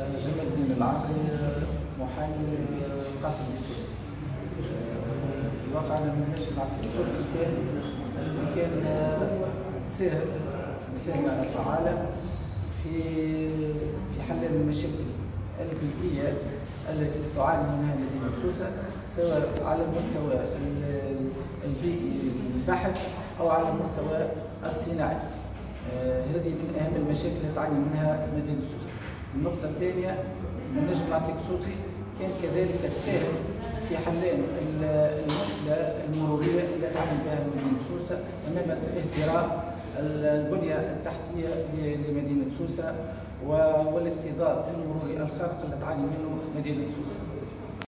جمال الدين العاقل محامي بسوس في الواقع أنا ما نجم نعطي صوتي كان كان تساهم مساهمه فعاله في في حل المشاكل البيئية التي تعاني منها مدينه سوسه سواء على المستوى البيئي البحث أو على المستوى الصناعي. آه، هذه من أهم المشاكل اللي تعاني منها مدينه سوسه. النقطة الثانية من نجم نعطيك صوتي كان كذلك تساهم في حلين المشكلة المرورية اللي تعاني بها مدينة سوسة أمام اهتراء البنية التحتية لمدينة سوسة والاكتظاظ المروري الخارق اللي تعاني منه مدينة سوسة.